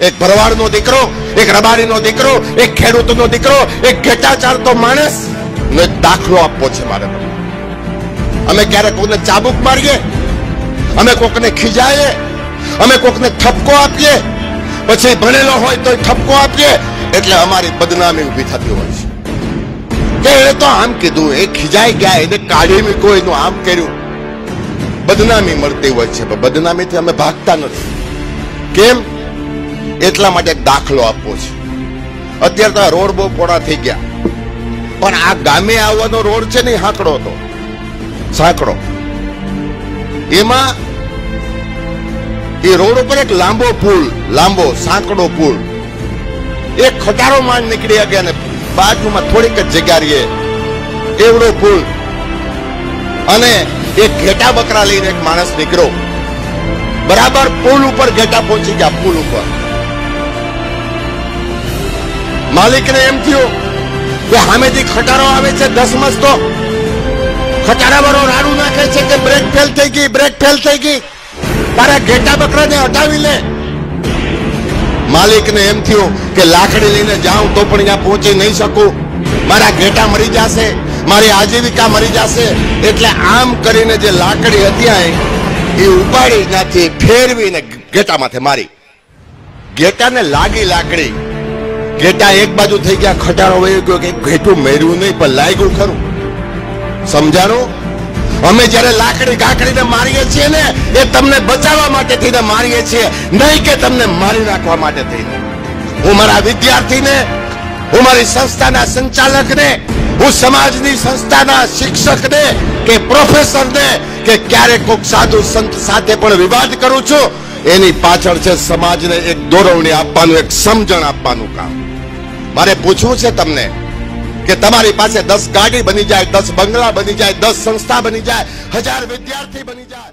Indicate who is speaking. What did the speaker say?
Speaker 1: એક ભરવાડનો દીકરો, એક રબારીનો દીકરો, એક ખેડૂતનો દીકરો, એક ઘેટાચારતો માણસ નો એક દાખલો આપવો છે મારે અમે ક્યારેક કોઈને ચાબુક મારીએ, અમે કોકને ખીજાઈએ, અમે કોકને ઠપકો આપીએ, પછી ભણેલો હોય તો ઠપકો આપીએ, એટલે અમારી બદનામી ઊભી થતી હોય છે. કે એ તો આમ કીધું, એ ખીજાઈ ગયા, એને કાઢી મૂક્યો એનું આમ કર્યું. બદનામી મળતી હોય છે, પણ બદનામીથી અમે ભાગતા નથી. કેમ? એટલા માટે દાખલો આપવો છે. અત્યારે તો રોડ બહુ પોળા થઈ ગયા. પણ આ ગામે આવવાનો રોડ છે ને એ હાંકડો હતો. સાંકડો. એમાં એ રોડ ઉપર એક લાંબો પુલ, લાંબો સાંકડો પુલ. એક ખટારો માણ નીકળી ગયા ને બાજુમાં થોડીક જ જગ્યા રહીએ એવડો પુલ. અને એક ઘેટા બકરા લઈને એક માણસ નીકળ્યો. બરાબર પુલ ઉપર ઘેટા પહોંચી ગયા, પુલ ઉપર. માલિકને એમ થયું કે સામેથી ખટારો આવે છે, દસ મસ્તો. ખટારા વાળો રાડું નાખે છે કે બ્રેક ફેલ થઈ ગઈ બ્રેક ફેલ થઈ ગઈ. તારા ઘેટા બકરાને હટાવી લે. માલિકને એમ થયું કે લાકડી લઈને જાઉં તો પણ ત્યાં પહોંચી નહીં શકું. મારા ઘેટા મરી જશે, મારી આજીવિકા મરી જશે. એટલે આમ કરીને જે લાકડી હતી એ ઉપાડી ત્યાંથી ફેરવીને ઘેટામાંથી મારી. ઘેટાને લાગી લાકડી. ઘેટા એક બાજુ થઈ ગયા ખટારો વહી ગયો કે ઘેટું મેર્યું નહીં, પણ લાગ્યું ખરું. સમજાણું? અમે જ્યારે લાકડી ગાકડીને મારીએ છીએ ને, એ તમને બચાવવા માટે થઈને મારીએ છીએ, નહીં કે તમને મારી નાખવા માટે થઈને. હું મારા વિદ્યાર્થીને, હું મારી સંસ્થાના સંચાલકને, હું સમાજની સંસ્થાના શિક્ષકને કે પ્રોફેસરને કે ક્યારેક કોઈક સાધુ સંત સાથે પણ વિવાદ કરું છું, એની પાછળ છે સમાજને એક દોરવણી આપવાનું, એક સમજણ આપવાનું કામ. મારે પૂછવું છે તમને કે તમારી પાસે દસ ગાડી બની જાય, દસ બંગલા બની જાય, દસ સંસ્થા બની જાય, હજાર વિદ્યાર્થી બની જાય.